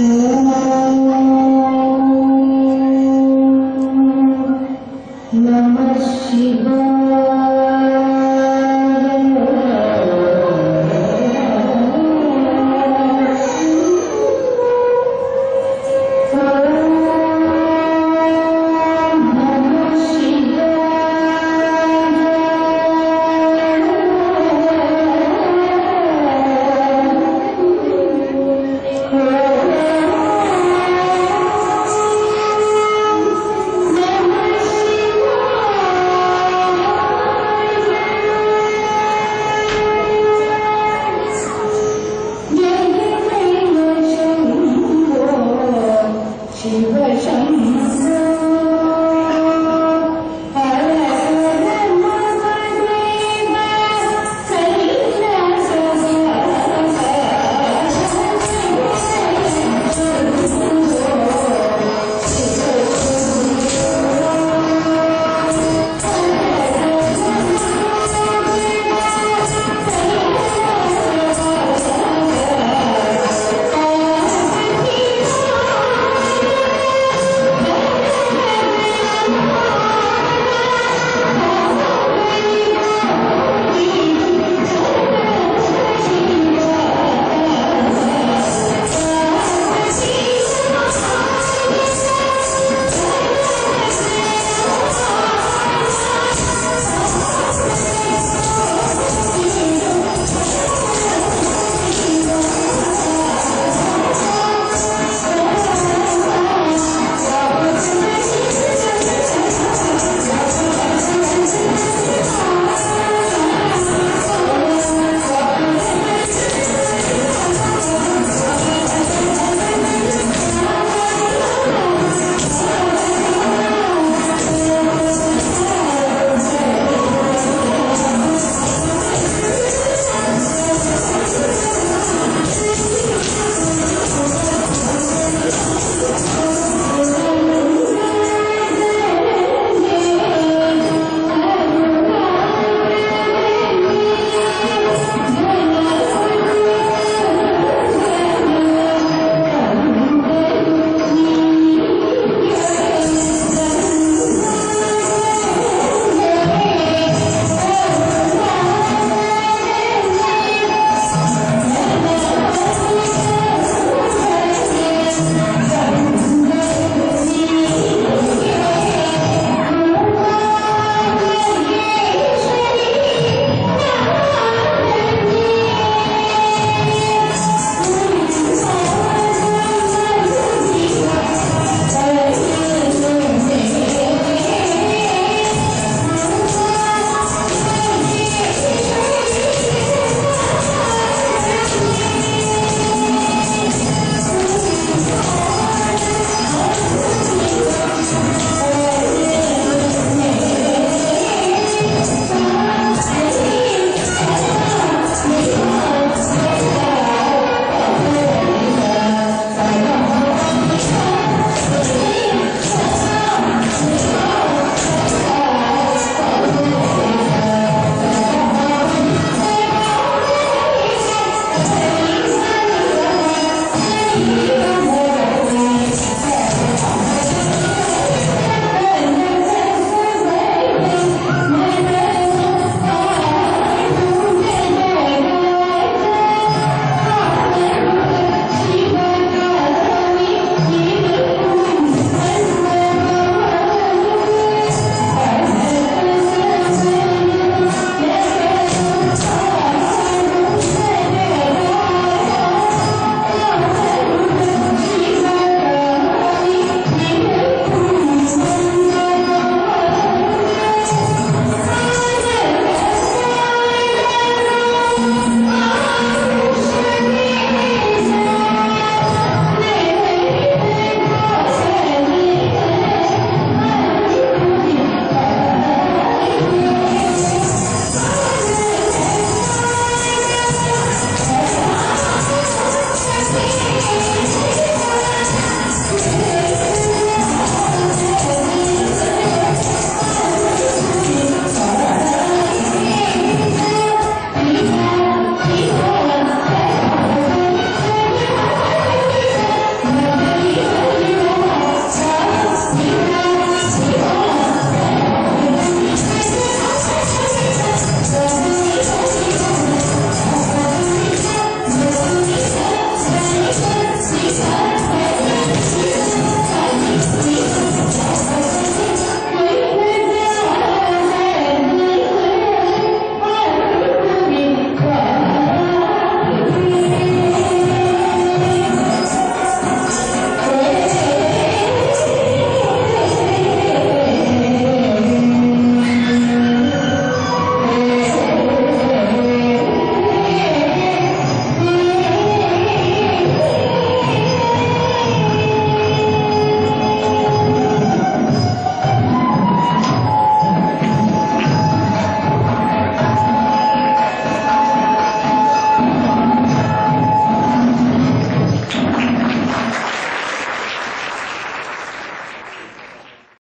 chú